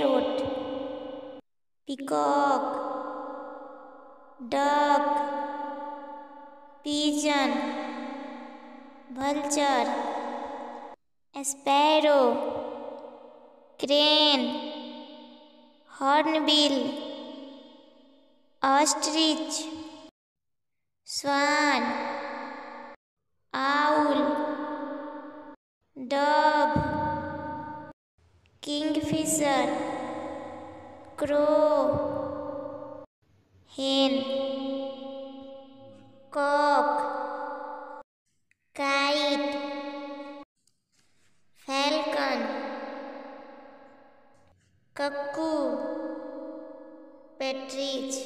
parrot peacock duck pigeon vulture sparrow crane hornbill ostrich swan owl kingfisher crow hen cock kite falcon cuckoo partridge